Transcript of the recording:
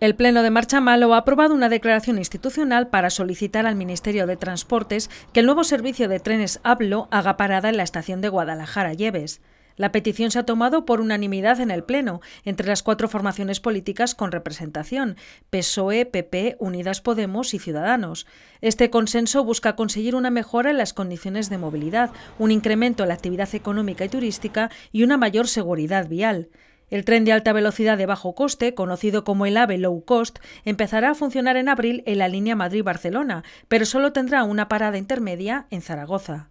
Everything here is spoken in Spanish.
El Pleno de Marcha Malo ha aprobado una declaración institucional para solicitar al Ministerio de Transportes que el nuevo servicio de trenes Hablo haga parada en la estación de Guadalajara-Lleves. La petición se ha tomado por unanimidad en el Pleno, entre las cuatro formaciones políticas con representación, PSOE, PP, Unidas Podemos y Ciudadanos. Este consenso busca conseguir una mejora en las condiciones de movilidad, un incremento en la actividad económica y turística y una mayor seguridad vial. El tren de alta velocidad de bajo coste, conocido como el AVE Low Cost, empezará a funcionar en abril en la línea Madrid-Barcelona, pero solo tendrá una parada intermedia en Zaragoza.